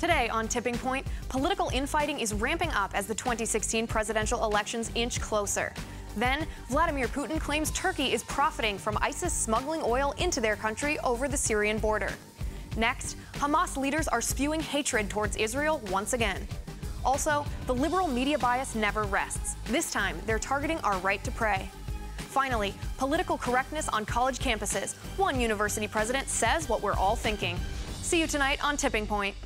Today on Tipping Point, political infighting is ramping up as the 2016 presidential elections inch closer. Then, Vladimir Putin claims Turkey is profiting from ISIS smuggling oil into their country over the Syrian border. Next, Hamas leaders are spewing hatred towards Israel once again. Also, the liberal media bias never rests. This time, they're targeting our right to pray. Finally, political correctness on college campuses. One university president says what we're all thinking. See you tonight on Tipping Point.